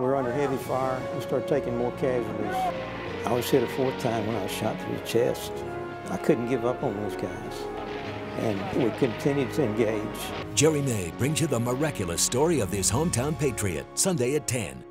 We're under heavy fire. We start taking more casualties. I was hit a fourth time when I was shot through the chest. I couldn't give up on those guys. And we continued to engage. Jerry May brings you the miraculous story of this hometown patriot, Sunday at 10.